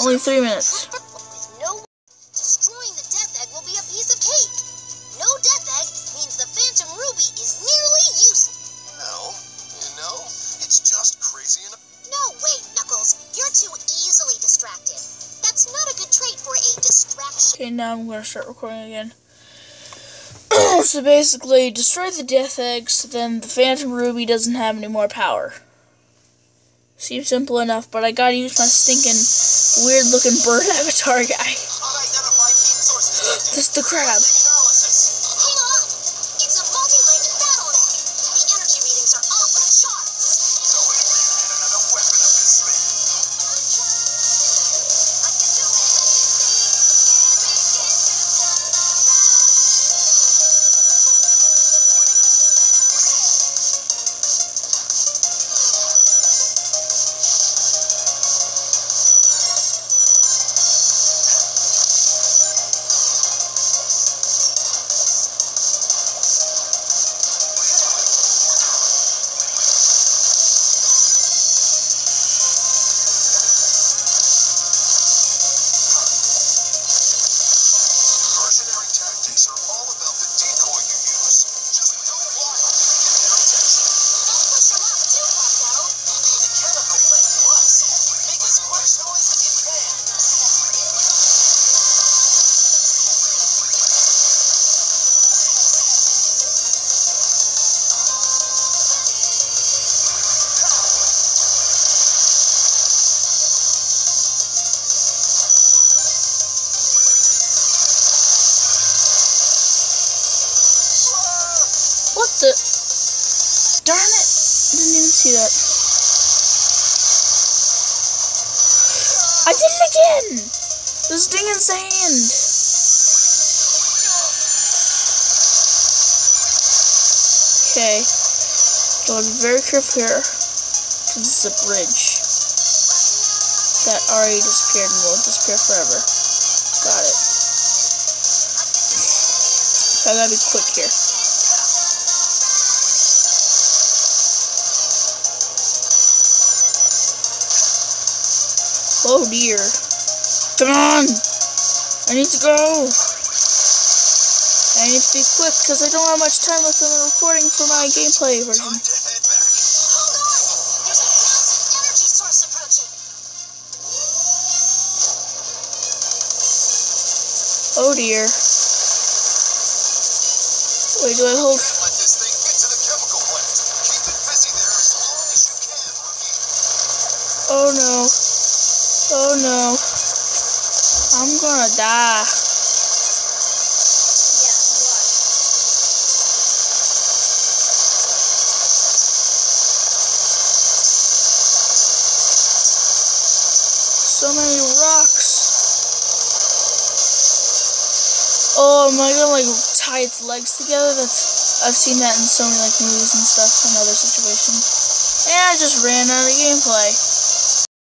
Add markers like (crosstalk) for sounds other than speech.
Only three minutes. No destroying the Death Egg will be a piece of cake. No Death Egg means the Phantom Ruby is nearly useless. No, you know, it's just crazy enough. No, wait, Knuckles. You're too easily distracted. That's not a good trait for a distraction. Okay, now I'm gonna start recording again. (clears throat) so basically, destroy the Death Egg so then the Phantom Ruby doesn't have any more power. Seems simple enough, but I gotta use my stinking weird looking bird (laughs) avatar guy. Unidentified heat source detected. This is the crab. The? Darn it! I didn't even see that. I did it again! This thing in sand! Okay. Gotta be very careful here. 'cause This is a bridge. That already disappeared and will disappear forever. Got it. (sighs) I gotta be quick here. Oh dear. Come on! I need to go! I need to be quick because I don't have much time left on the recording for my gameplay version. Time to head back. Hold on! There's a massive energy source approaching. Oh dear. Wait, do I hold? Can't let this thing get to the chemical plant. Keep it busy there as long as you can, rookie. Oh no. Oh no. I'm gonna die. So many rocks. Oh, am I gonna like tie its legs together? That's I've seen that in so many like movies and stuff and other situations. And I just ran out of gameplay.